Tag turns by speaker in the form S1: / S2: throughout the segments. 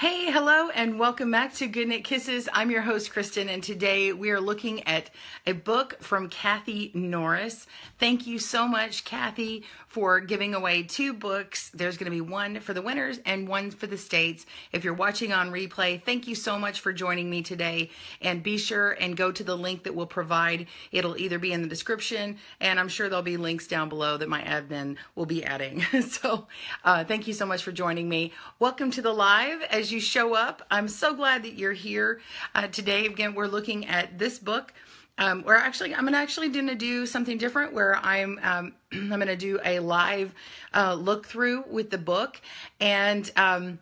S1: Hey, hello, and welcome back to Good Knit Kisses. I'm your host, Kristen, and today we are looking at a book from Kathy Norris. Thank you so much, Kathy, for giving away two books. There's going to be one for the winners and one for the states. If you're watching on replay, thank you so much for joining me today. And be sure and go to the link that we'll provide. It'll either be in the description, and I'm sure there'll be links down below that my admin will be adding. so, uh, thank you so much for joining me. Welcome to the live. As you show up. I'm so glad that you're here uh, today. Again, we're looking at this book. Um, we're actually, I'm actually going to do something different where I'm, um, I'm going to do a live uh, look through with the book and. Um,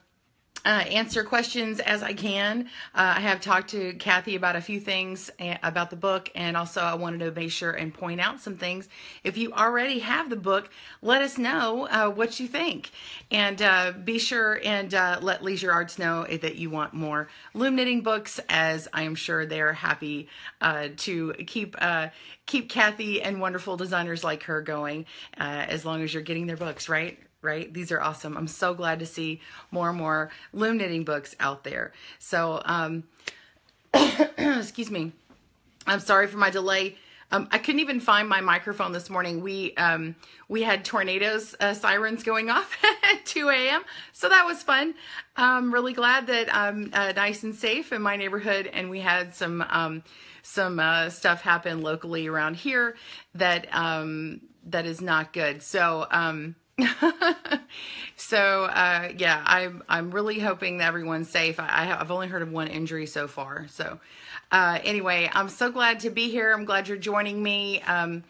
S1: uh, answer questions as I can. Uh, I have talked to Kathy about a few things uh, about the book, and also I wanted to make sure and point out some things. If you already have the book, let us know uh, what you think, and uh, be sure and uh, let Leisure Arts know that you want more loom knitting books, as I am sure they're happy to keep keep Kathy and wonderful designers like her going as long as you're getting their books, right? Right? These are awesome. I'm so glad to see more and more loom knitting books out there. So, um, excuse me. I'm sorry for my delay. Um, I couldn't even find my microphone this morning. We um, we had tornadoes uh, sirens going off at 2 a.m. So that was fun. I'm really glad that I'm uh, nice and safe in my neighborhood, and we had some um, some uh, stuff happen locally around here that um, that is not good. So um, so uh, yeah, I'm I'm really hoping that everyone's safe. I, have only heard of one injury so far. So uh, anyway, I'm so glad to be here. I'm glad you're joining me. Um,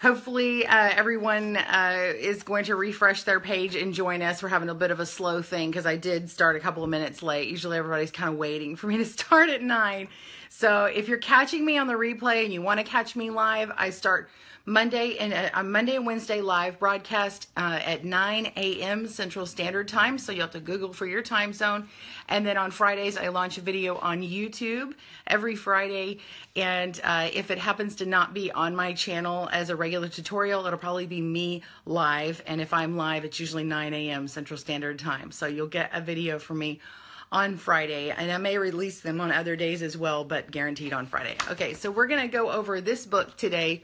S1: hopefully uh, everyone uh, is going to refresh their page and join us. We're having a bit of a slow thing because I did start a couple of minutes late. Usually everybody's kind of waiting for me to start at nine. So if you're catching me on the replay and you want to catch me live, I start Monday and uh, on Monday and Wednesday live broadcast uh, at 9 a.m. Central Standard Time. So you have to Google for your time zone. And then on Fridays, I launch a video on YouTube every Friday. And uh, if it happens to not be on my channel as a regular tutorial, it'll probably be me live. And if I'm live, it's usually 9 a.m. Central Standard Time. So you'll get a video from me on Friday, and I may release them on other days as well, but guaranteed on Friday. Okay, so we're gonna go over this book today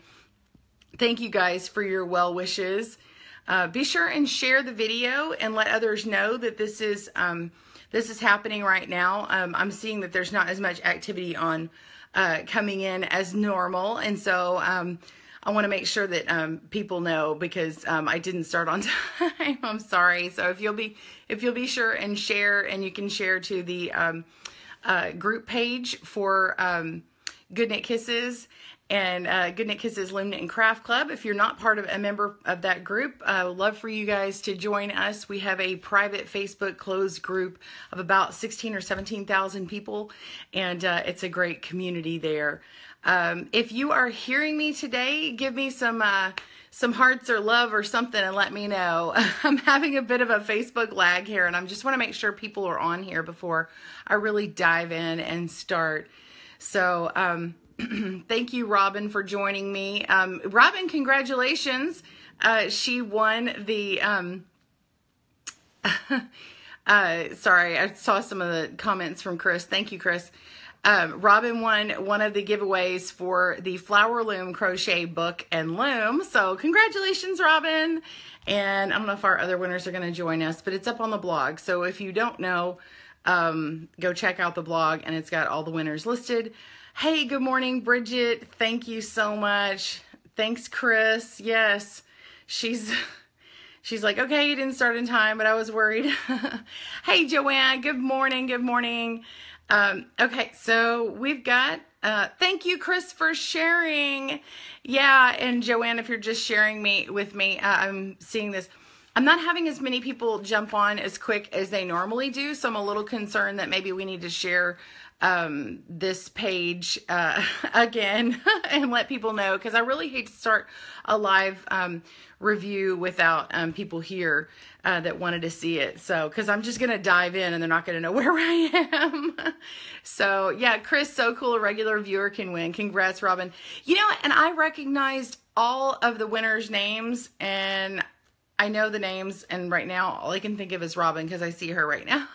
S1: Thank you guys for your well wishes. Uh, be sure and share the video and let others know that this is um, this is happening right now. Um, I'm seeing that there's not as much activity on uh, coming in as normal, and so um, I want to make sure that um, people know because um, I didn't start on time. I'm sorry. So if you'll be if you'll be sure and share, and you can share to the um, uh, group page for Good Knit Kisses and uh, Kisses Loom and Craft Club. If you're not part of a member of that group, I would love for you guys to join us. We have a private Facebook closed group of about 16 or 17,000 people, and uh, it's a great community there. Um, if you are hearing me today, give me some uh, some hearts or love or something and let me know. I'm having a bit of a Facebook lag here, and I just want to make sure people are on here before I really dive in and start. So, um, thank you, Robin, for joining me. Um, Robin, congratulations. Uh, she won the. Um, uh, sorry, I saw some of the comments from Chris. Thank you, Chris. Um, Robin won one of the giveaways for the Flower Loom Crochet Book and Loom. So, congratulations, Robin. And I don't know if our other winners are going to join us, but it's up on the blog. So, if you don't know, um, go check out the blog and it's got all the winners listed. Hey, good morning, Bridget. Thank you so much. Thanks, Chris. Yes, she's she's like, okay, you didn't start in time, but I was worried. hey, Joanne. Good morning. Good morning. Um, okay, so we've got. Uh, thank you, Chris, for sharing. Yeah, and Joanne, if you're just sharing me with me, uh, I'm seeing this. I'm not having as many people jump on as quick as they normally do, so I'm a little concerned that maybe we need to share um, this page uh, again and let people know because I really hate to start a live um, review without um, people here uh, that wanted to see it. So, because I'm just going to dive in and they're not going to know where I am. so, yeah, Chris, so cool. A regular viewer can win. Congrats, Robin. You know, and I recognized all of the winners' names and I know the names. And right now, all I can think of is Robin because I see her right now.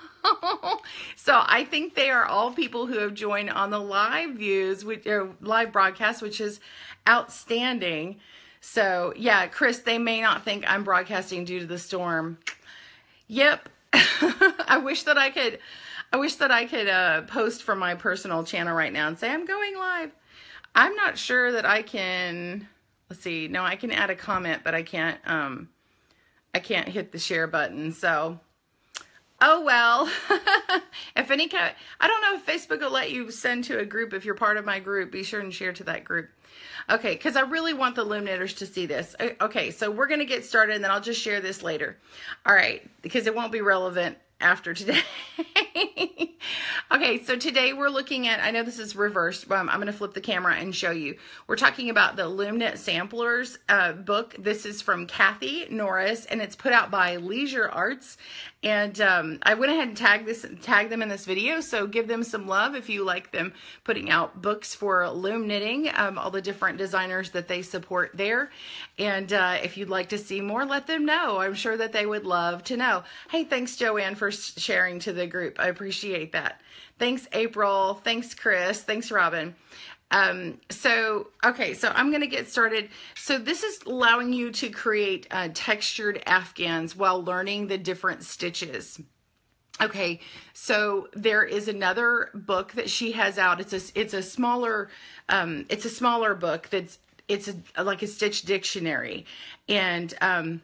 S1: So I think they are all people who have joined on the live views, which or live broadcast, which is outstanding. So yeah, Chris, they may not think I'm broadcasting due to the storm. Yep. I wish that I could I wish that I could uh, post from my personal channel right now and say I'm going live. I'm not sure that I can let's see. No, I can add a comment, but I can't um I can't hit the share button. So oh well. if any kind I don't know if Facebook will let you send to a group if you're part of my group. Be sure and share to that group. Okay, because I really want the loom knitters to see this. Okay, so we're going to get started and then I'll just share this later. All right, because it won't be relevant after today. okay, so today we're looking at, I know this is reversed, but I'm, I'm going to flip the camera and show you. We're talking about the LoomKnit Samplers uh, book. This is from Kathy Norris, and it's put out by Leisure Arts. And um, I went ahead and tagged this, tagged them in this video, so give them some love if you like them putting out books for loom knitting, um, all the different designers that they support there. And uh, if you'd like to see more, let them know. I'm sure that they would love to know. Hey, thanks, Joanne, for sharing to the group. I appreciate that. Thanks, April. Thanks, Chris. Thanks, Robin. Um, so, okay, so I'm going to get started. So this is allowing you to create uh, textured afghans while learning the different stitches. Okay, so there is another book that she has out. It's a it's a smaller um, it's a smaller book that's it's a, like a stitch dictionary, and um,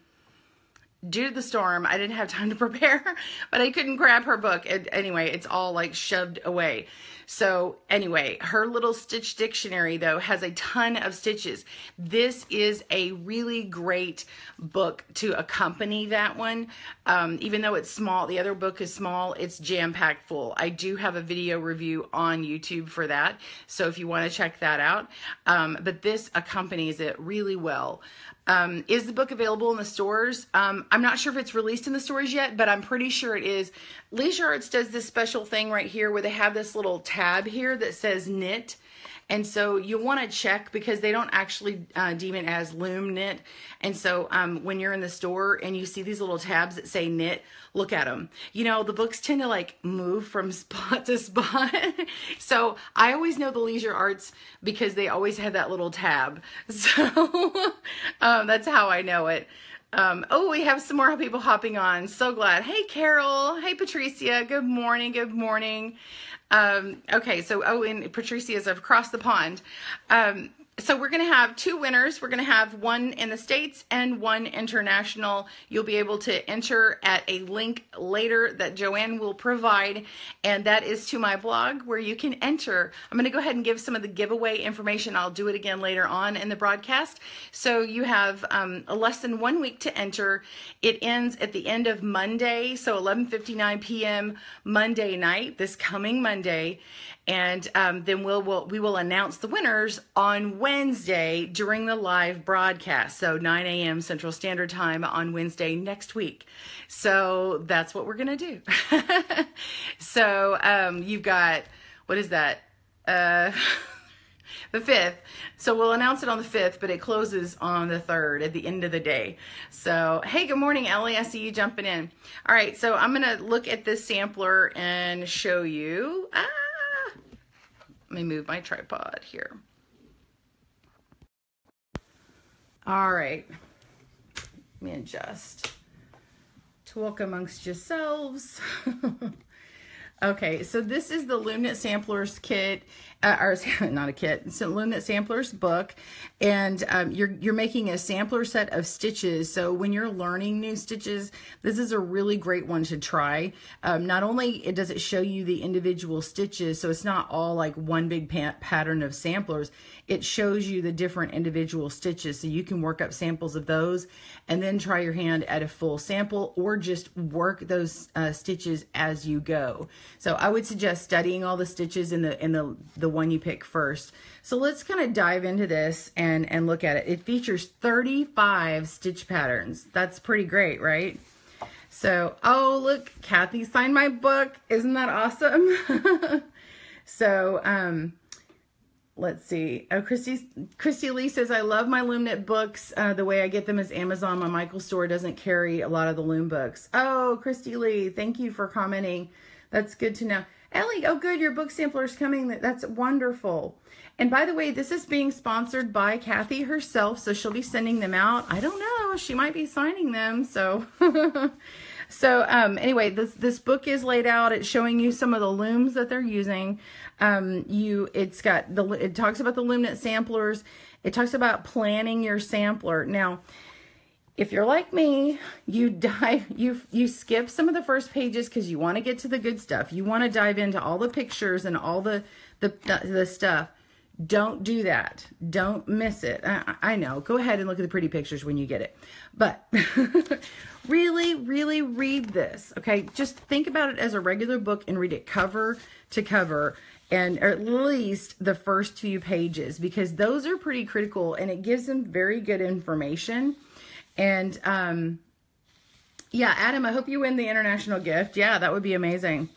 S1: due to the storm, I didn't have time to prepare, but I couldn't grab her book. Anyway, it's all like shoved away. So anyway, her little stitch dictionary though has a ton of stitches. This is a really great book to accompany that one. Um, even though it's small, the other book is small, it's jam-packed full. I do have a video review on YouTube for that. So if you want to check that out. Um, but this accompanies it really well. Um, is the book available in the stores? Um, I'm not sure if it's released in the stores yet, but I'm pretty sure it is. Leisure Arts does this special thing right here where they have this little here that says knit. And so you want to check because they don't actually uh, deem it as loom knit. And so um, when you're in the store and you see these little tabs that say knit, look at them. You know, the books tend to like move from spot to spot. so I always know the leisure arts because they always have that little tab. So um, that's how I know it. Um, oh, we have some more people hopping on. So glad. Hey, Carol. Hey, Patricia. Good morning. Good morning. Um, okay, so, oh, and Patricia's across the pond. Um, so we're going to have two winners. We're going to have one in the States and one international. You'll be able to enter at a link later that Joanne will provide, and that is to my blog where you can enter. I'm going to go ahead and give some of the giveaway information. I'll do it again later on in the broadcast. So you have um, less than one week to enter. It ends at the end of Monday, so 11:59 p.m. Monday night, this coming Monday and um, then we'll, we'll we will announce the winners on Wednesday during the live broadcast. So 9 a.m. Central Standard Time on Wednesday next week. So that's what we're gonna do. so um, you've got what is that? Uh, the 5th. So we'll announce it on the 5th, but it closes on the 3rd at the end of the day. So, hey, good morning, Ellie. I see you jumping in. All right, so I'm going to look at this sampler and show you. Ah, let me move my tripod here. All right. Let me adjust. Talk amongst yourselves. okay, so this is the LoomKnit Samplers kit uh, or not a kit, a LoomKnit Samplers book, and um, you're you're making a sampler set of stitches. So when you're learning new stitches, this is a really great one to try. Um, not only it does it show you the individual stitches, so it's not all like one big pattern of samplers. It shows you the different individual stitches, so you can work up samples of those, and then try your hand at a full sample, or just work those uh, stitches as you go. So I would suggest studying all the stitches in the in the the the one you pick first. So let's kind of dive into this and, and look at it. It features 35 stitch patterns. That's pretty great, right? So, oh, look, Kathy signed my book. Isn't that awesome? so, um, let's see. Oh, Christy, Christy Lee says, I love my LoomKnit books. Uh, the way I get them is Amazon. My Michael store doesn't carry a lot of the Loom books. Oh, Christy Lee, thank you for commenting. That's good to know. Ellie, oh good, your book sampler is coming. That's wonderful. And by the way, this is being sponsored by Kathy herself, so she'll be sending them out. I don't know, she might be signing them. So, so um, anyway, this this book is laid out. It's showing you some of the looms that they're using. Um, you, it's got the it talks about the LoomKnit samplers. It talks about planning your sampler. Now, if you're like me, you dive, you you skip some of the first pages because you want to get to the good stuff. You want to dive into all the pictures and all the the the stuff. Don't do that. Don't miss it. I, I know. Go ahead and look at the pretty pictures when you get it. But really, really read this. Okay. Just think about it as a regular book and read it cover to cover and at least the first few pages because those are pretty critical and it gives them very good information and um, yeah, Adam, I hope you win the international gift. Yeah, that would be amazing.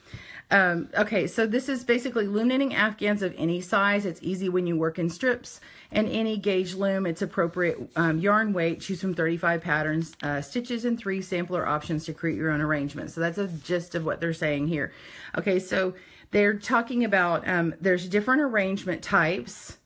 S1: Um, okay, so this is basically loom knitting afghans of any size. It's easy when you work in strips and any gauge loom. It's appropriate um, yarn weight. Choose from 35 patterns, uh, stitches, and three sampler options to create your own arrangement. So that's a gist of what they're saying here. Okay, so they're talking about um, there's different arrangement types.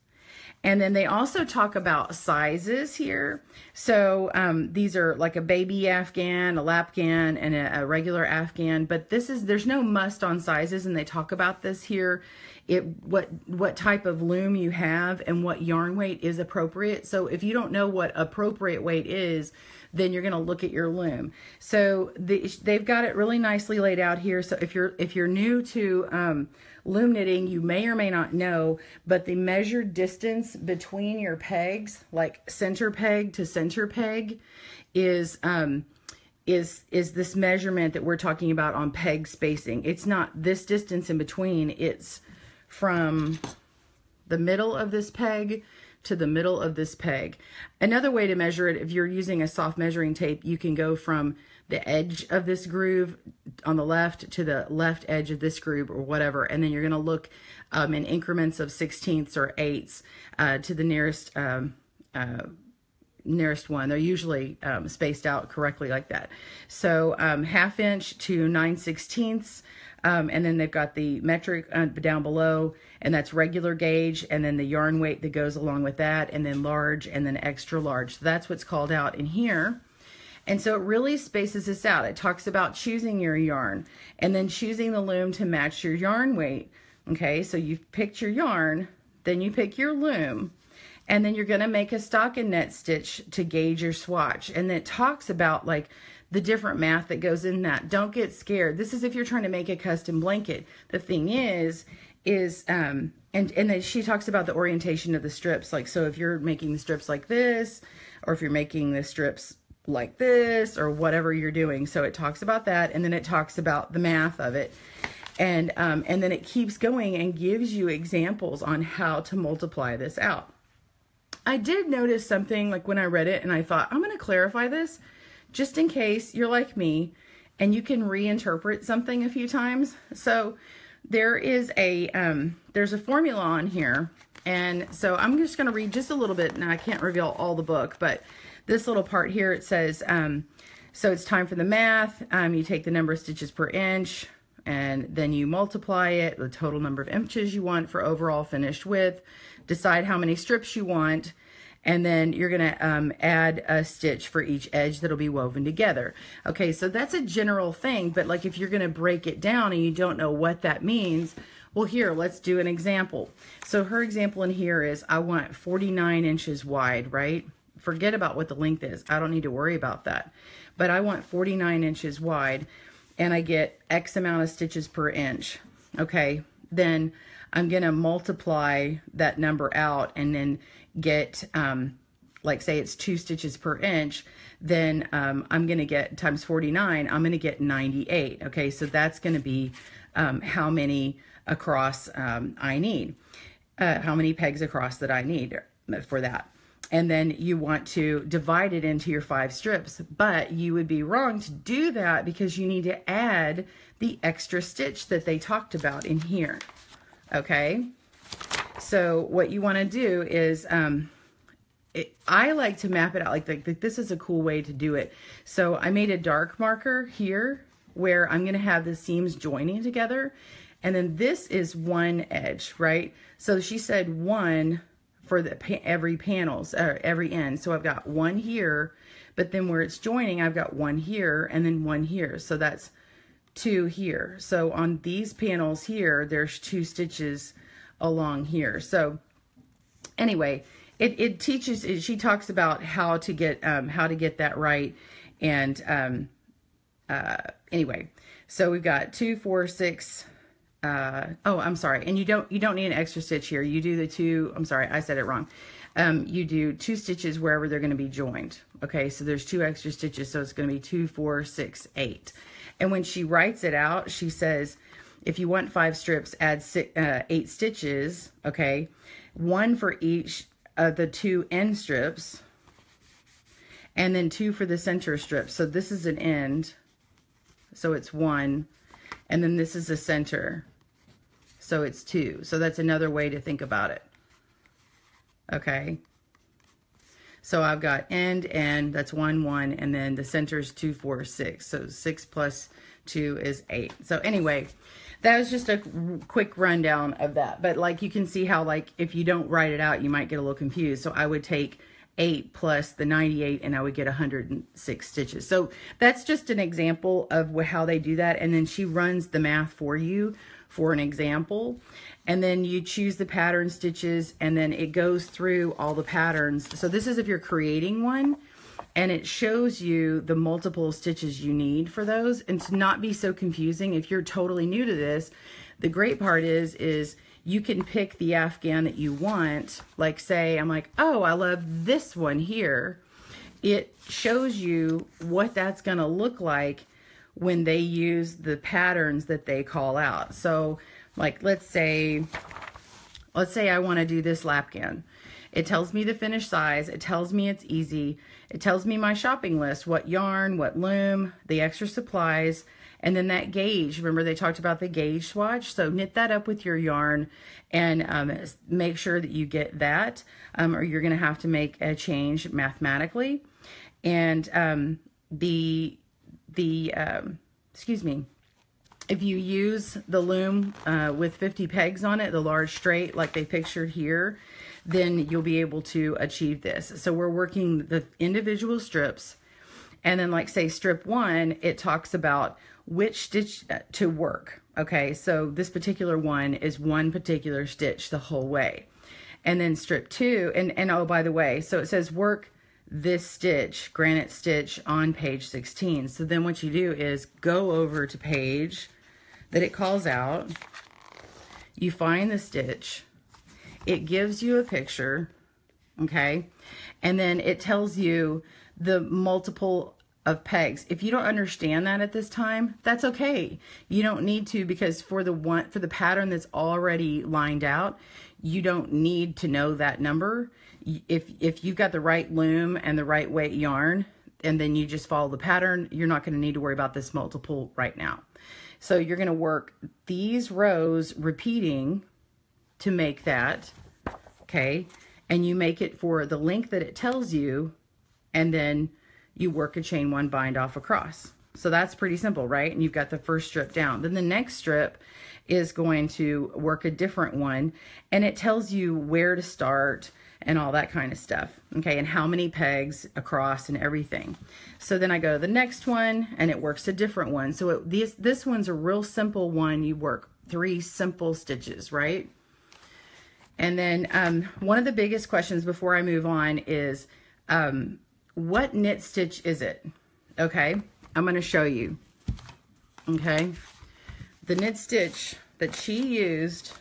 S1: And then they also talk about sizes here. So um, these are like a baby Afghan, a Lapghan, and a, a, regular Afghan. But this is there's no must on sizes, and they talk about this here. It what what type of loom you have and what yarn weight is appropriate. So if you don't know what appropriate weight is, then you're going to look at your loom. So the, they've got it really nicely laid out here. So if you're if you're new to um, loom knitting, you may or may not know, but the measured distance between your pegs, like center peg to center peg, is um, is is this measurement that we're talking about on peg spacing. It's not this distance in between. It's from the middle of this peg to the middle of this peg. Another way to measure it, if you're using a soft measuring tape, you can go from the edge of this groove on the left to the left edge of this groove or whatever. And then you're going to look um, in increments of sixteenths or eighths uh, to the nearest um, uh, nearest one. They're usually um, spaced out correctly like that. So um, half inch to 9 sixteenths. Um, and then they've got the metric uh, down below, and that's regular gauge, and then the yarn weight that goes along with that, and then large, and then extra large. So that's what's called out in here. And so it really spaces this out. It talks about choosing your yarn and then choosing the loom to match your yarn weight. Okay, so you've picked your yarn, then you pick your loom, and then you're to make a stockinette stitch to gauge your swatch. And it talks about like the different math that goes in that. Don't get scared. This is if you're trying to make a custom blanket. The thing is, is, um, and, and then she talks about the orientation of the strips. Like, so if you're making the strips like this, or if you're making the strips like this or whatever you're doing. So it talks about that and then it talks about the math of it. And, um, and then it keeps going and gives you examples on how to multiply this out. I did notice something like when I read it and I thought, I'm going to clarify this just in case you're like me and you can reinterpret something a few times. So there is a, um, there's a formula on here. And so I'm just going to read just a little bit. Now I can't reveal all the book, but this little part here, it says, um, so it's time for the math. Um, you take the number of stitches per inch and then you multiply it, the total number of inches you want for overall finished width, decide how many strips you want, and then you're gonna um, add a stitch for each edge that'll be woven together. Okay, so that's a general thing, but like if you're gonna break it down and you don't know what that means, well here, let's do an example. So her example in here is I want 49 inches wide, right? Forget about what the length is. I don't need to worry about that. But I want 49 inches wide and I get X amount of stitches per inch. Okay, then I'm going to multiply that number out and then get, um, like say it's two stitches per inch, then um, I'm going to get times 49, I'm going to get 98. Okay, so that's going to be um, how many across um, I need, uh, how many pegs across that I need for that and then you want to divide it into your five strips. But you would be wrong to do that because you need to add the extra stitch that they talked about in here. Okay? So what you want to do is, um, it, I like to map it out like, like, like this is a cool way to do it. So I made a dark marker here where I'm going to have the seams joining together. And then this is one edge, right? So she said one for the every panels, or every end. So I've got one here, but then where it's joining, I've got one here and then one here. So that's two here. So on these panels here, there's two stitches along here. So anyway, it, it teaches, it, she talks about how to get, um, how to get that right. And, um, uh, anyway, so we've got two, four, six, uh, oh, I'm sorry. And you don't, you don't need an extra stitch here. You do the two, I'm sorry, I said it wrong. Um, you do two stitches wherever they're going to be joined. Okay, so there's two extra stitches, so it's going to be two, four, six, eight. And when she writes it out, she says, if you want five strips, add six, uh, eight stitches, okay? One for each of the two end strips, and then two for the center strip. So this is an end, so it's one, and then this is the center, so it's two. So that's another way to think about it, okay? So I've got end, end, that's one, one, and then the center is two, four, six. So six plus two is eight. So anyway, that was just a quick rundown of that. But like you can see how like if you don't write it out, you might get a little confused. So I would take 8 plus the 98 and I would get 106 stitches. So that's just an example of how they do that. And then she runs the math for you for an example. And then you choose the pattern stitches and then it goes through all the patterns. So this is if you're creating one and it shows you the multiple stitches you need for those and to not be so confusing if you're totally new to this the great part is is you can pick the afghan that you want like say i'm like oh i love this one here it shows you what that's going to look like when they use the patterns that they call out so like let's say let's say i want to do this lapghan. it tells me the finished size. It tells me it's easy. It tells me my shopping list, what yarn, what loom, the extra supplies, and then that gauge. Remember they talked about the gauge swatch? So knit that up with your yarn and um, make sure that you get that um, or you're going to have to make a change mathematically. And um, the, the um, excuse me, if you use the loom uh, with 50 pegs on it, the large straight like they pictured here, then you'll be able to achieve this. So we're working the individual strips. And then like say strip one, it talks about which stitch uh, to work. Okay, so this particular one is one particular stitch the whole way. And then strip two, and, and oh, by the way, so it says work this stitch, granite stitch on page 16. So then what you do is go over to page that it calls out. You find the stitch it gives you a picture, okay? And then it tells you the multiple of pegs. If you don't understand that at this time, that's okay. You don't need to because for the one for the pattern that's already lined out, you don't need to know that number. If if you've got the right loom and the right weight yarn, and then you just follow the pattern, you're not going to need to worry about this multiple right now. So you're going to work these rows repeating to make that, okay? And you make it for the length that it tells you, and then you work a chain one bind off across. So that's pretty simple, right? And you've got the first strip down. Then the next strip is going to work a different one, and it tells you where to start and all that kind of stuff, okay, and how many pegs across and everything. So then I go to the next one, and it works a different one. So it, this, this one's a real simple one. You work three simple stitches, right? And then um, one of the biggest questions before I move on is, um, what knit stitch is it? Okay, I'm going to show you. Okay, the knit stitch that she used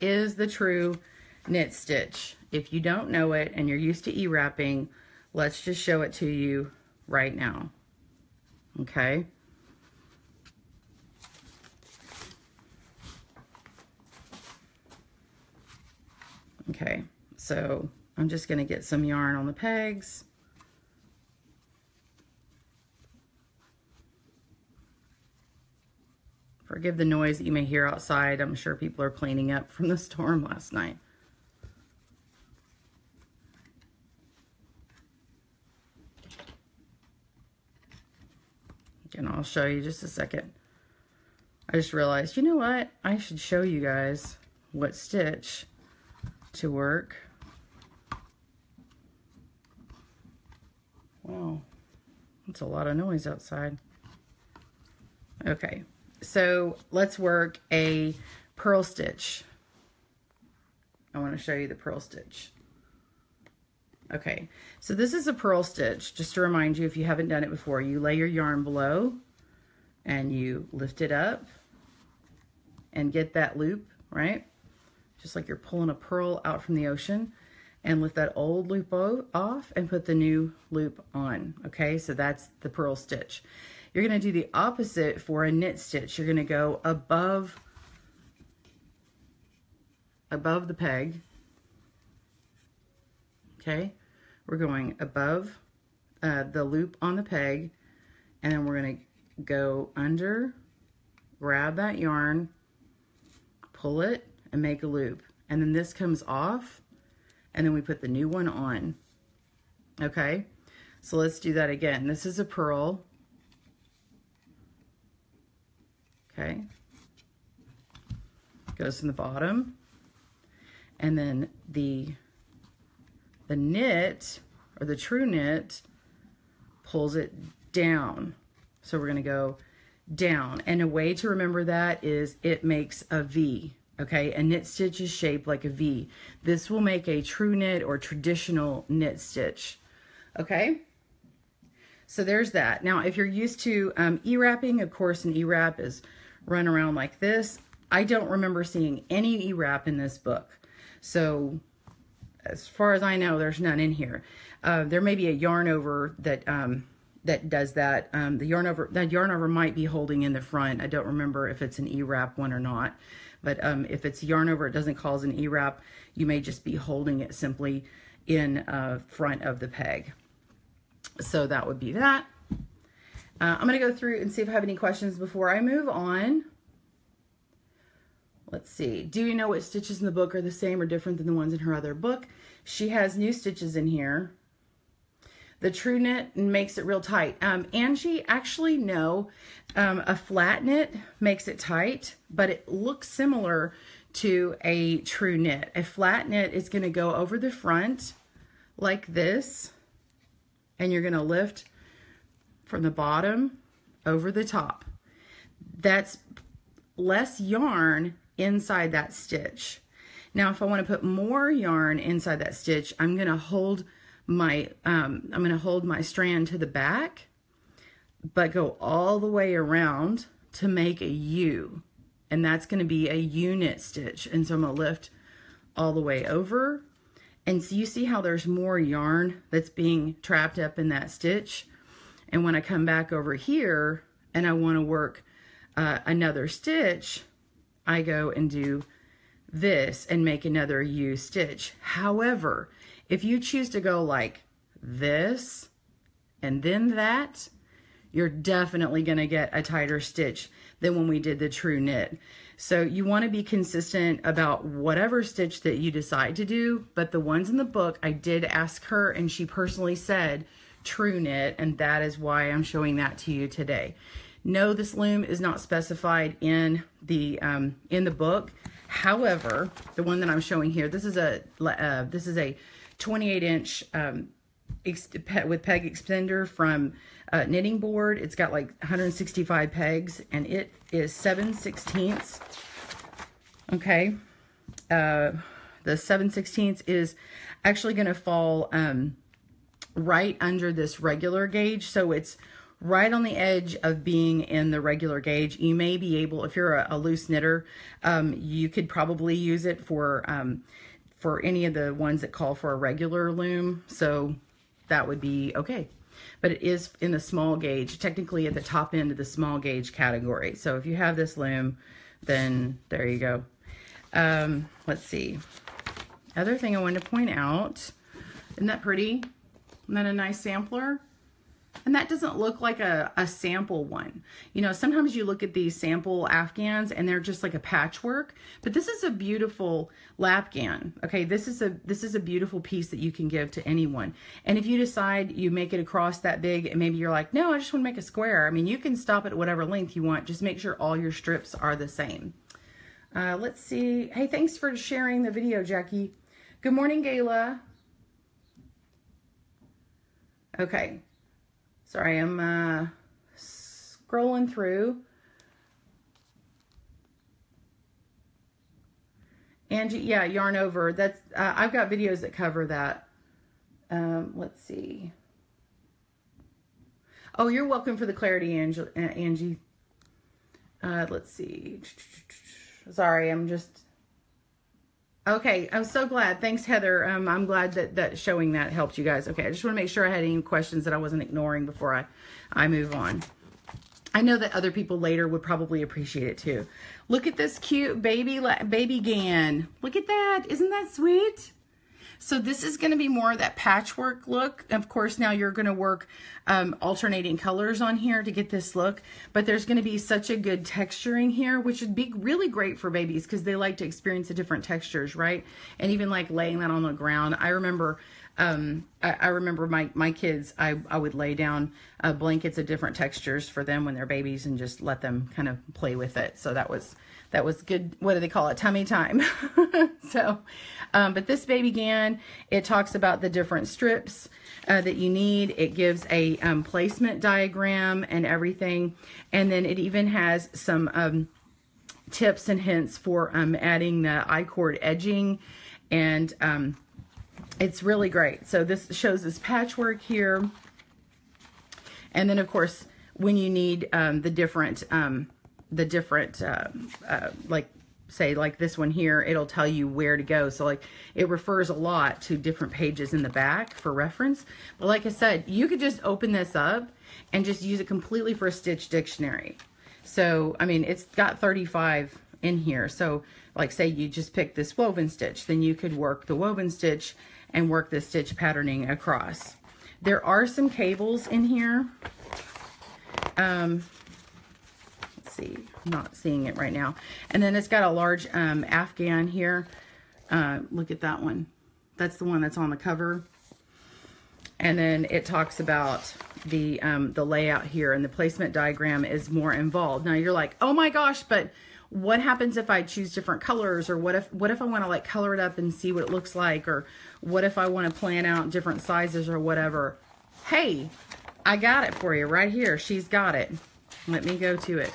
S1: is the true knit stitch. If you don't know it and you're used to E-wrapping, let's just show it to you right now. Okay. Okay, so I'm just going to get some yarn on the pegs. Forgive the noise that you may hear outside. I'm sure people are cleaning up from the storm last night. All I'll show you just a second. I just realized, you know what? I should show you guys what stitch to work. Wow, that's a lot of noise outside. Okay, so let's work a purl stitch. I want to show you the purl stitch. Okay, so this is a purl stitch. Just to remind you, if you haven't done it before, you lay your yarn below and you lift it up and get that loop, right? Just like you're pulling a pearl out from the ocean and lift that old loop off and put the new loop on, okay? So that's the purl stitch. You're gonna do the opposite for a knit stitch. You're gonna go above, above the peg, okay? We're going above uh, the loop on the peg, and then we're gonna go under, grab that yarn, pull it, and make a loop. And then this comes off, and then we put the new one on. Okay, so let's do that again. This is a purl. Okay, goes in the bottom, and then the the knit or the true knit pulls it down. So we're gonna go down. And a way to remember that is it makes a V, okay? A knit stitch is shaped like a V. This will make a true knit or traditional knit stitch, okay? So there's that. Now, if you're used to um, E-wrapping, of course, an E-wrap is run around like this. I don't remember seeing any E-wrap in this book. So as far as I know, there's none in here. Uh, there may be a yarn over that um, that does that. Um, the yarn over that yarn over might be holding in the front. I don't remember if it's an E-wrap one or not. But um, if it's yarn over, it doesn't cause an E-wrap. You may just be holding it simply in uh, front of the peg. So that would be that. Uh, I'm going to go through and see if I have any questions before I move on. Let's see. Do you know what stitches in the book are the same or different than the ones in her other book? She has new stitches in here. The true knit makes it real tight. Um, Angie, actually, no. Um, a flat knit makes it tight, but it looks similar to a true knit. A flat knit is going to go over the front like this, and you're going to lift from the bottom over the top. That's less yarn inside that stitch. Now, if I want to put more yarn inside that stitch, I'm going to hold my um, I'm going to hold my strand to the back, but go all the way around to make a U. And that's going to be a U-knit stitch. And so I'm going to lift all the way over. And so you see how there's more yarn that's being trapped up in that stitch. And when I come back over here and I want to work uh, another stitch, I go and do this and make another U stitch. However, if you choose to go like this and then that, you're definitely going to get a tighter stitch than when we did the true knit. So you want to be consistent about whatever stitch that you decide to do, but the ones in the book, I did ask her and she personally said true knit, and that is why I'm showing that to you today. No, this loom is not specified in the um, in the book. However, the one that I'm showing here, this is a uh, this is a 28 inch um, with peg extender from uh, Knitting Board. It's got like 165 pegs and it is 7 16ths. Okay. Uh, the 7 16ths is actually going to fall um, right under this regular gauge. So it's right on the edge of being in the regular gauge. You may be able, if you're a, a loose knitter, um, you could probably use it for um, for any of the ones that call for a regular loom. So that would be okay. But it is in the small gauge, technically at the top end of the small gauge category. So if you have this loom, then there you go. Um, let's see. Other thing I wanted to point out, isn't that pretty? Isn't that a nice sampler? And that doesn't look like a, a sample one. You know, sometimes you look at these sample Afghans and they're just like a patchwork, but this is a beautiful lapghan. Okay, this is a this is a beautiful piece that you can give to anyone. And if you decide you make it across that big and maybe you're like, no, I just want to make a square. I mean, you can stop at whatever length you want. Just make sure all your strips are the same. Uh, let's see. Hey, thanks for sharing the video, Jackie. Good morning, Gayla. Okay. Sorry, I'm uh, scrolling through. Angie, yeah, yarn over. That's uh, I've got videos that cover that. Um, let's see. Oh, you're welcome for the clarity, Angie. Uh, Angie. Uh, let's see. Sorry, I'm just Okay, I'm so glad. Thanks, Heather. Um, I'm glad that, that showing that helped you guys. Okay, I just want to make sure I had any questions that I wasn't ignoring before I, I move on. I know that other people later would probably appreciate it too. Look at this cute baby babyghan. Look at that. Isn't that sweet? So this is going to be more of that patchwork look. Of course, now you're going to work um, alternating colors on here to get this look, but there's going to be such a good texturing here, which would be really great for babies because they like to experience the different textures, right? And even like laying that on the ground. I remember um, I, I, remember my, my kids, I, I would lay down uh, blankets of different textures for them when they're babies and just let them kind of play with it. So that was, that was good. What do they call it? Tummy time. so, um, but this babyghan, it talks about the different strips uh, that you need. It gives a um, placement diagram and everything. And then it even has some um, tips and hints for um, adding the I-cord edging. And um, it's really great. So this shows this patchwork here. And then, of course, when you need um, the different the different, uh, uh, like say like this one here, it'll tell you where to go. So like it refers a lot to different pages in the back for reference. But like I said, you could just open this up and just use it completely for a stitch dictionary. So, I mean, it's got 35 in here. So like say you just pick this woven stitch, then you could work the woven stitch and work the stitch patterning across. There are some cables in here. Um, let's see. I'm not seeing it right now. And then it's got a large um, Afghan here. Uh, look at that one. That's the one that's on the cover. And then it talks about the um, the layout here and the placement diagram is more involved. Now you're like, oh my gosh, but what happens if I choose different colors or what if what if I want to like color it up and see what it looks like or what if I want to plan out different sizes or whatever. Hey, I got it for you right here. She's got it. Let me go to it.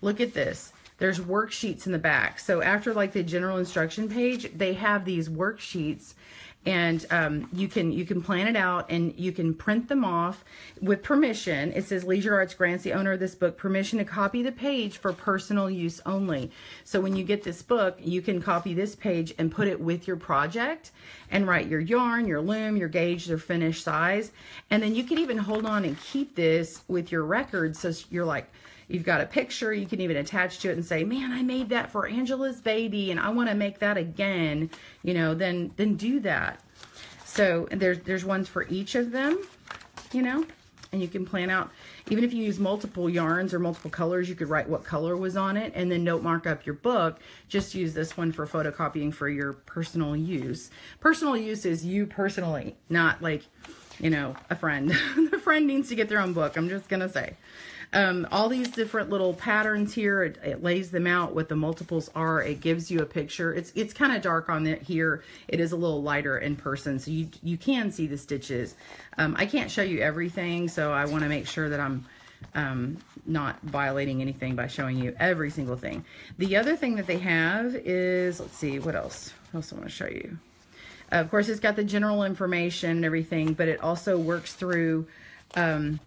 S1: Look at this. There's worksheets in the back. So after like the general instruction page, they have these worksheets and um, you can you can plan it out and you can print them off with permission. It says Leisure Arts grants the owner of this book permission to copy the page for personal use only. So when you get this book, you can copy this page and put it with your project and write your yarn, your loom, your gauge, their finished size. And then you can even hold on and keep this with your records so you're like, You've got a picture you can even attach to it and say, man, I made that for Angela's baby and I want to make that again, you know, then, then do that. So there's, there's ones for each of them, you know, and you can plan out, even if you use multiple yarns or multiple colors, you could write what color was on it and then note mark up your book. Just use this one for photocopying for your personal use. Personal use is you personally, not like, you know, a friend. the friend needs to get their own book. I'm just going to say. Um, all these different little patterns here, it, it, lays them out what the multiples are. It gives you a picture. It's it's kind of dark on it here. It is a little lighter in person, so you, you can see the stitches. Um, I can't show you everything, so I want to make sure that I'm um, not violating anything by showing you every single thing. The other thing that they have is, let's see, what else? What else I want to show you? Of course, it's got the general information and everything, but it also works through um,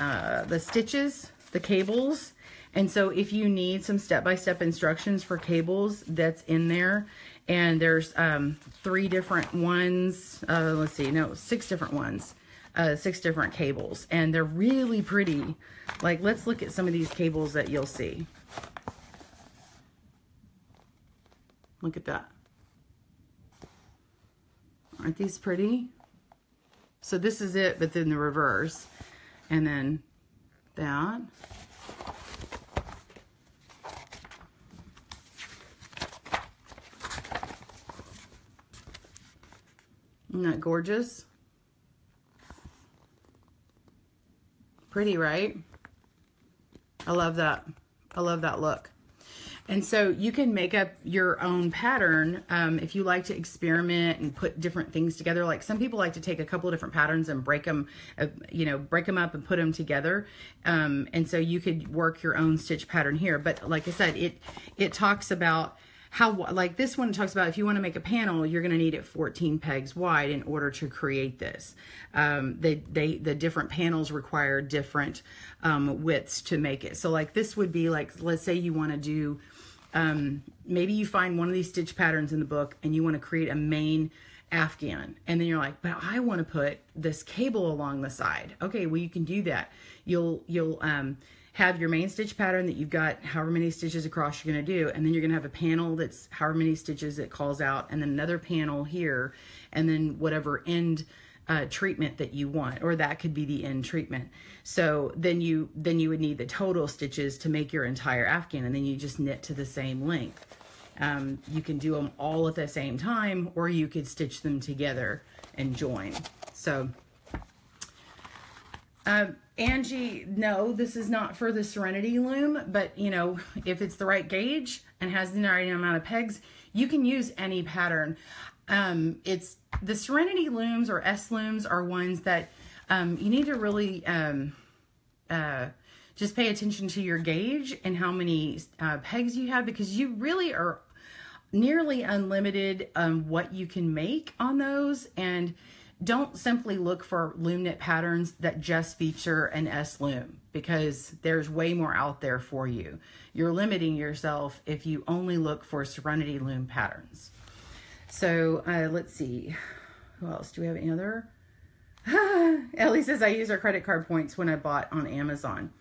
S1: uh, the stitches, the cables. And so if you need some step-by-step -step instructions for cables, that's in there. And there's um, three different ones. Uh, let's see, no, six different ones. Uh, six different cables. And they're really pretty. Like, let's look at some of these cables that you'll see. Look at that. Aren't these pretty? So this is it, but then the reverse. And then that. Isn't that gorgeous? Pretty, right? I love that. I love that look. And so you can make up your own pattern um, if you like to experiment and put different things together. Like some people like to take a couple of different patterns and break them, uh, you know, break them up and put them together. Um, and so you could work your own stitch pattern here. But like I said, it it talks about how like this one talks about if you want to make a panel you're going to need it 14 pegs wide in order to create this um, they they the different panels require different um, widths to make it so like this would be like let's say you want to do um, maybe you find one of these stitch patterns in the book and you want to create a main afghan. And then you're like but i want to put this cable along the side. Okay well you can do that. You'll you'll um have your main stitch pattern that you've got however many stitches across you're going to do and then you're going to have a panel that's however many stitches it calls out and then another panel here and then whatever end uh, treatment that you want or that could be the end treatment. So then you then you would need the total stitches to make your entire afghan and then you just knit to the same length. Um, you can do them all at the same time or you could stitch them together and join. So um, Angie, no, this is not for the Serenity loom, but you know, if it's the right gauge and has the right amount of pegs, you can use any pattern. Um, it's the Serenity looms or S looms are ones that um, you need to really um, uh, just pay attention to your gauge and how many uh, pegs you have because you really are nearly unlimited um, what you can make on those and don't simply look for loom knit patterns that just feature an S loom because there's way more out there for you. You're limiting yourself if you only look for Serenity loom patterns. So uh, let's see. Who else? Do we have any other? Ellie says I use our credit card points when I bought on Amazon.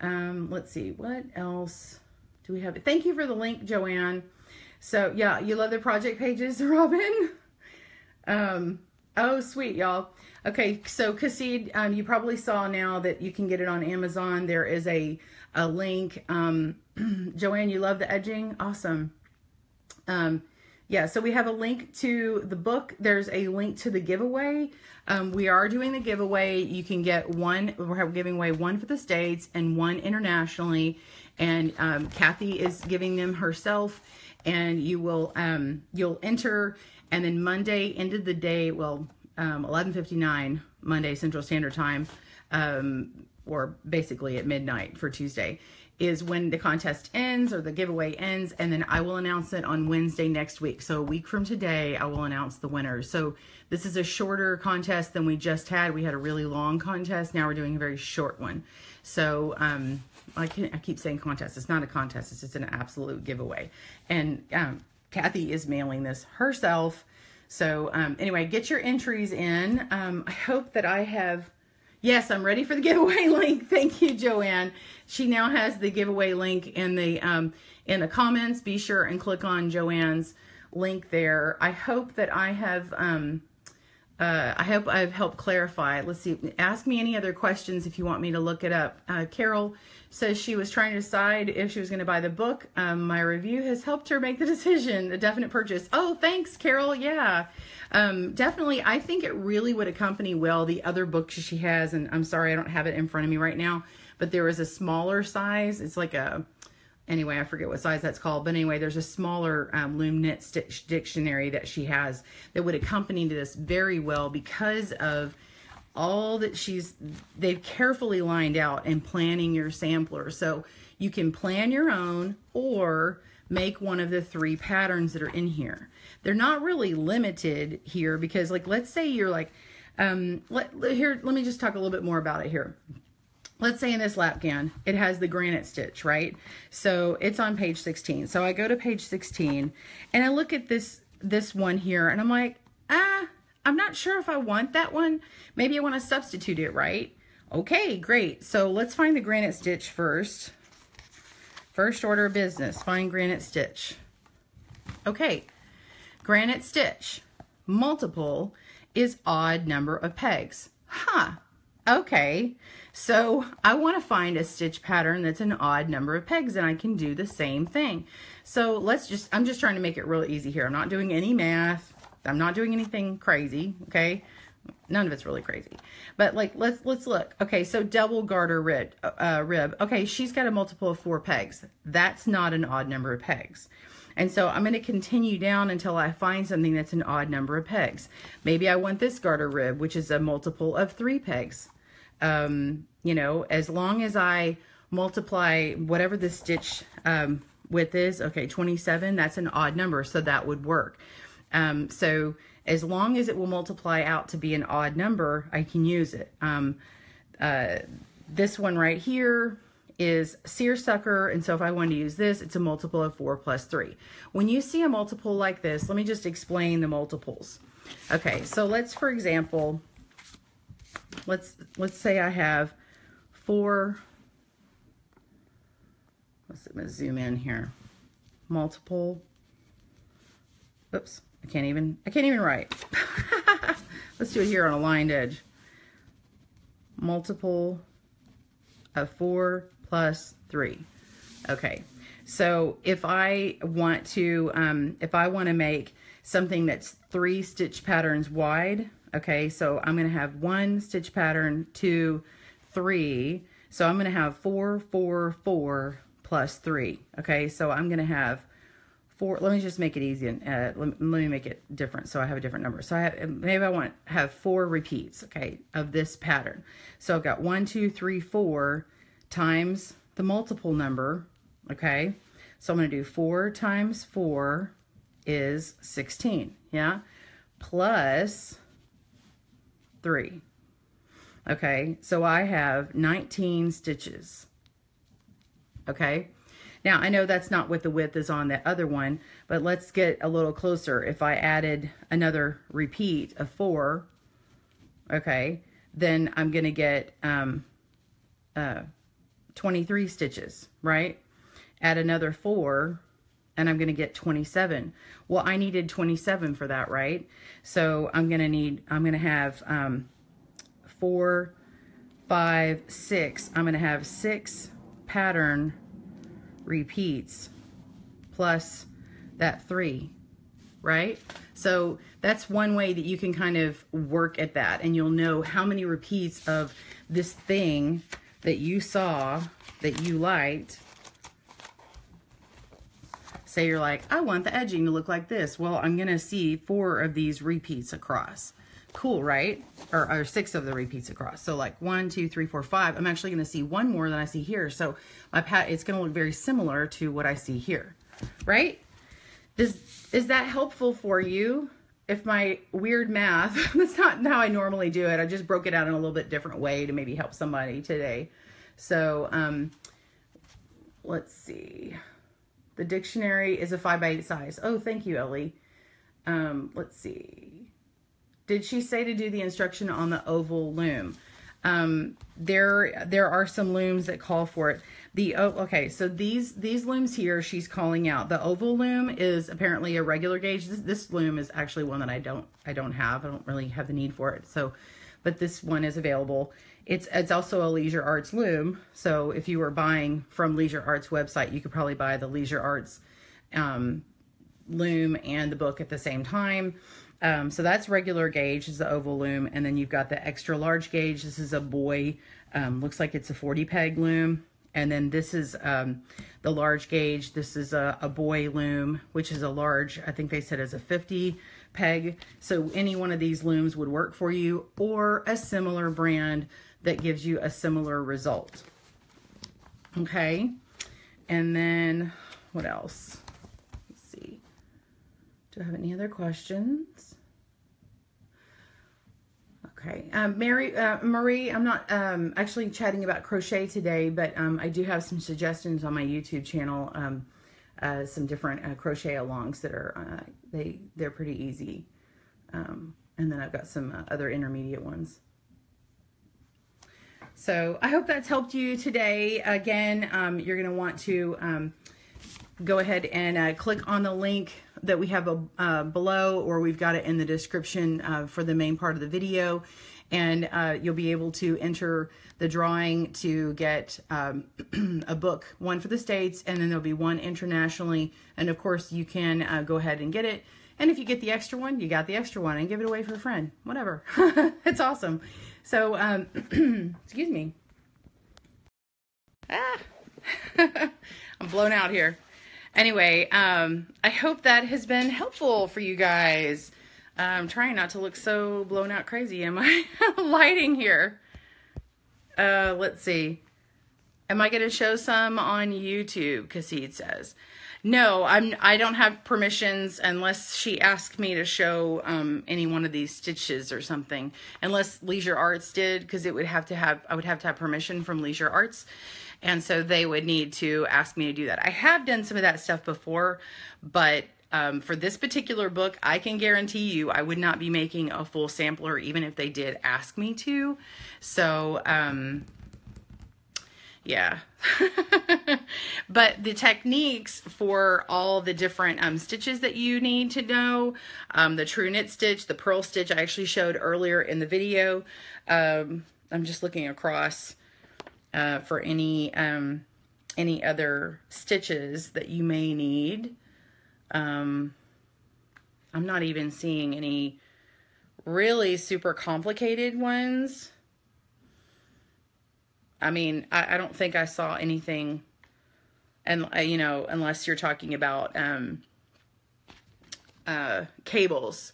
S1: Um, let's see. What else do we have? Thank you for the link, Joanne. So yeah, you love the project pages, Robin. Um, Oh, sweet, y'all. Okay, so Cassid, um, you probably saw now that you can get it on Amazon. There is a, a link. Um, Joanne, you love the edging? Awesome. Um, yeah, so we have a link to the book. There's a link to the giveaway. Um, we are doing the giveaway. You can get one, we're giving away one for the States and one internationally. And um, Kathy is giving them herself. And you will, um, you'll enter and then Monday, end of the day, well, um, 11.59 Monday Central Standard Time, um, or basically at midnight for Tuesday, is when the contest ends or the giveaway ends. And then I will announce it on Wednesday next week. So a week from today, I will announce the winners. So this is a shorter contest than we just had. We had a really long contest. Now we're doing a very short one. So um, I, can, I keep saying contest. It's not a contest. It's just an absolute giveaway. And um, Kathy is mailing this herself. So um, anyway, get your entries in. Um, I hope that I have, yes, I'm ready for the giveaway link. Thank you, Joanne. She now has the giveaway link in the, um, in the comments. Be sure and click on Joanne's link there. I hope that I have, um, uh, I hope I've helped clarify. Let's see. Ask me any other questions if you want me to look it up. Uh, Carol says she was trying to decide if she was going to buy the book. Um, my review has helped her make the decision, a definite purchase. Oh, thanks, Carol. Yeah, um, definitely. I think it really would accompany well the other books she has. And I'm sorry, I don't have it in front of me right now, but there is a smaller size. It's like a, anyway, I forget what size that's called. But anyway, there's a smaller um, loom knit stitch dictionary that she has that would accompany this very well because of all that she's they've carefully lined out and planning your sampler. So you can plan your own or make one of the three patterns that are in here. They're not really limited here because like let's say you're like um let here let me just talk a little bit more about it here. Let's say in this lapghan it has the granite stitch right? So it's on page 16 so i go to page 16 and i look at this this one here and i'm like ah I'm not sure if I want that one. Maybe I want to substitute it, right? Okay, great. So let's find the granite stitch first. First order of business, find granite stitch. Okay, granite stitch, multiple, is odd number of pegs. Huh. Okay. So I want to find a stitch pattern that's an odd number of pegs and I can do the same thing. So let's just, I'm just trying to make it real easy here. I'm not doing any math. I'm not doing anything crazy. Okay. None of it's really crazy, but like, let's, let's look. Okay. So double garter rib, uh, rib. Okay. She's got a multiple of four pegs. That's not an odd number of pegs. And so I'm going to continue down until I find something that's an odd number of pegs. Maybe I want this garter rib, which is a multiple of three pegs. Um, you know, as long as I multiply whatever the stitch um, width is, okay, 27, that's an odd number, so that would work. Um, so as long as it will multiply out to be an odd number, I can use it. Um, uh, this one right here, is seersucker. And so if I want to use this, it's a multiple of 4 plus 3. When you see a multiple like this, let me just explain the multiples. Okay, so let's, for example, let's let's say I have 4, let's, let zoom in here, multiple, oops, I can't even, I can't even write. let's do it here on a lined edge. Multiple of 4 plus 3. Okay, so if I want to, um, if I want to make something that's three stitch patterns wide, okay, so I'm going to have one stitch pattern, two, three. So I'm going to have four, four, four plus three. Okay, so I'm going to have four. Let me just make it easy and uh, let, let, me make it different so I have a different number. So I have maybe I want to have four repeats. Okay, of this pattern. So I've got one, two, three, four times the multiple number, okay? So I'm going to do 4 times 4 is 16, yeah? Plus 3. Okay, so I have 19 stitches. Okay, now I know that's not what the width is on that other one, but let's get a little closer. If I added another repeat of 4, okay, then I'm going to get um, uh, 23 stitches, right? Add another four and I'm going to get 27. Well, I needed 27 for that, right? So I'm going to need, I'm going to have um, four, five, six. I'm going to have six pattern repeats plus that three, right? So that's one way that you can kind of work at that and you'll know how many repeats of this thing that you saw that you liked, say you're like, I want the edging to look like this. Well, I'm to see four of these repeats across. Cool, right? Or, or, six of the repeats across. So like one, two, three, four, five. I'm actually going to see one more than I see here. So my pat, it's going to look very similar to what I see here, right? Does, is that helpful for you? if my weird math, that's not how I normally do it. I just broke it out in a little bit different way to maybe help somebody today. So, um, let's see. The dictionary is a 5 by 8 size. Oh, thank you, Ellie. Um, let's see. Did she say to do the instruction on the oval loom? Um, there, there are some looms that call for it. The oh, okay, so these these looms here, she's calling out. The oval loom is apparently a regular gauge. This, this loom is actually one that I don't I don't have. I don't really have the need for it. So, but this one is available. It's it's also a Leisure Arts loom. So if you were buying from Leisure Arts website, you could probably buy the Leisure Arts um, loom and the book at the same time. Um, so that's regular gauge is the oval loom. And then you've got the extra large gauge. This is a Boye, um, looks like it's a 40 peg loom. And then this is um, the large gauge. This is a, a, Boye loom, which is a large, I think they said is a 50 peg. So any one of these looms would work for you or a similar brand that gives you a similar result. Okay. And then what else? Let's see. Do I have any other questions? Okay, um, Mary, uh, Marie, I'm not um, actually chatting about crochet today, but um, I do have some suggestions on my YouTube channel. Um, uh, some different uh, crochet alongs that are uh, they they're pretty easy, um, and then I've got some uh, other intermediate ones. So I hope that's helped you today. Again, um, you're going to want to go ahead and uh, click on the link that we have a, uh, below, or we've got it in the description uh, for the main part of the video. And uh, you'll be able to enter the drawing to get um, a book, one for the States, and then there'll be one internationally. And of course, you can uh, go ahead and get it. And if you get the extra one, you got the extra one and give it away for a friend. Whatever. it's awesome. So, um, excuse me. Ah, I'm blown out here. Anyway, um, I hope that has been helpful for you guys. I'm trying not to look so blown out crazy. Am I lighting here? Uh, let's see. Am I going to show some on YouTube? Cassid says. No, I'm. I don't have permissions unless she asked me to show um, any one of these stitches or something. Unless Leisure Arts did, because it would have to have. I would have to have permission from Leisure Arts, and so they would need to ask me to do that. I have done some of that stuff before, but um, for this particular book, I can guarantee you I would not be making a full sampler even if they did ask me to. So, um, yeah. but the techniques for all the different um, stitches that you need to know, um, the true knit stitch, the purl stitch I actually showed earlier in the video. Um, I'm just looking across uh, for any um, any other stitches that you may need. Um, I'm not even seeing any really super complicated ones. I mean, I, I don't think I saw anything, and uh, you know, unless you're talking about um, uh, cables.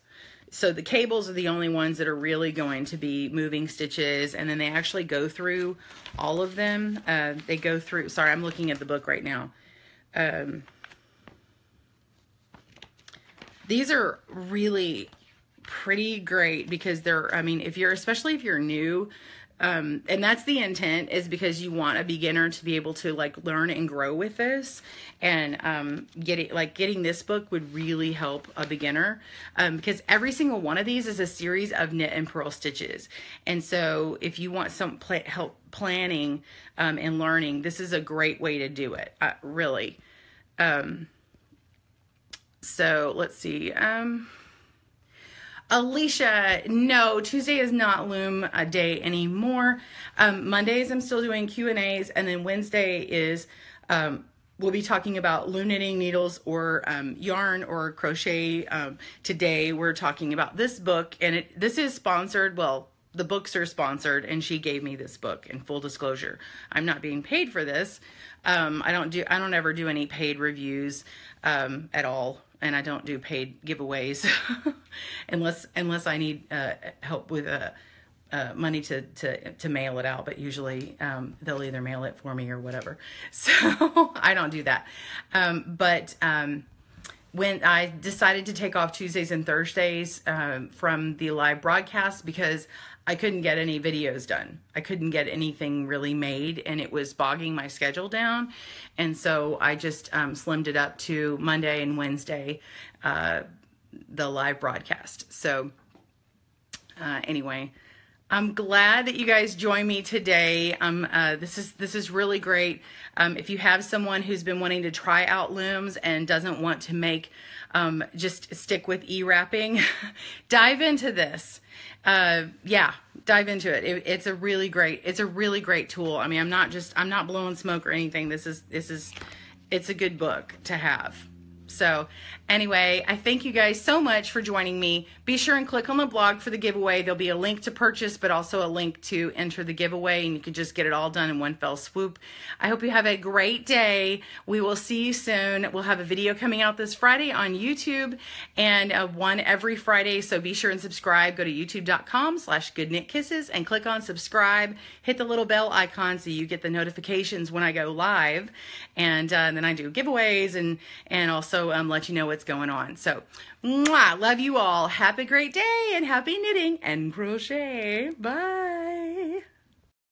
S1: So the cables are the only ones that are really going to be moving stitches, and then they actually go through all of them. Uh, they go through. Sorry, I'm looking at the book right now. Um, these are really pretty great because they're. I mean, if you're especially if you're new um, and that's the intent is because you want a beginner to be able to like learn and grow with this. And um, getting like getting this book would really help a beginner um, because every single one of these is a series of knit and purl stitches. And so if you want some pl help planning um, and learning this is a great way to do it uh, really. Um, so let's see um, Alicia, no, Tuesday is not loom a day anymore. Um, Mondays I'm still doing Q and A's, and then Wednesday is um, we'll be talking about loom knitting needles or um, yarn or crochet. Um, today we're talking about this book, and it this is sponsored. Well, the books are sponsored, and she gave me this book. In full disclosure, I'm not being paid for this. Um, I don't do I don't ever do any paid reviews um, at all and I don't do paid giveaways unless unless I need uh, help with uh, uh, money to, to to mail it out. But usually um, they'll either mail it for me or whatever. So I don't do that. Um, but um, when I decided to take off Tuesdays and Thursdays um, from the live broadcast because I couldn't get any videos done. I couldn't get anything really made and it was bogging my schedule down. And so I just um, slimmed it up to Monday and Wednesday, uh, the live broadcast. So uh, anyway, I'm glad that you guys join me today. Um, uh, this is this is really great. Um, if you have someone who's been wanting to try out looms and doesn't want to make um, just stick with e-wrapping, dive into this. Uh, yeah, dive into it. it. It's a really great. It's a really great tool. I mean, I'm not just I'm not blowing smoke or anything. This is this is it's a good book to have. So anyway, I thank you guys so much for joining me. Be sure and click on the blog for the giveaway. There'll be a link to purchase, but also a link to enter the giveaway, and you can just get it all done in one fell swoop. I hope you have a great day. We will see you soon. We'll have a video coming out this Friday on YouTube and uh, one every Friday. So be sure and subscribe. Go to youtube.com slash goodknitKisses and click on subscribe. Hit the little bell icon so you get the notifications when I go live. And, uh, and then I do giveaways and, and also um, let you know what's going on. So, mwah, love you all. A great day and happy knitting and crochet. Bye.